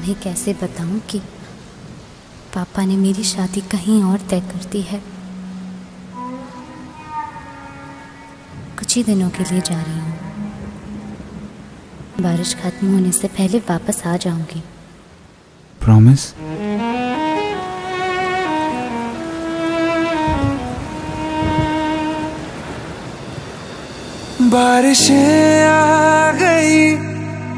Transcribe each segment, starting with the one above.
कैसे बताऊँ कि पापा ने मेरी शादी कहीं और तय कर दी है? कुछ ही दिनों के लिए जा रही हूँ। बारिश खत्म होने से पहले वापस आ जाऊँगी। प्रॉमिस बारिशें आ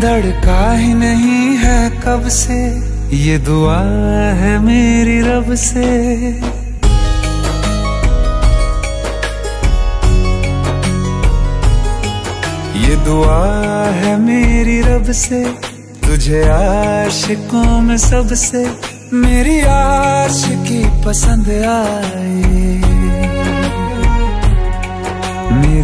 धड़का ही नहीं है कब से? ये दुआ है मेरी रब से। ये दुआ है मेरी रब से, तुझे आशिकों में सबसे। मेरी आशिकी पसंद आए।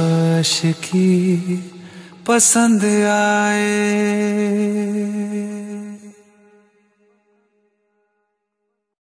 आशिकी पसंद आए।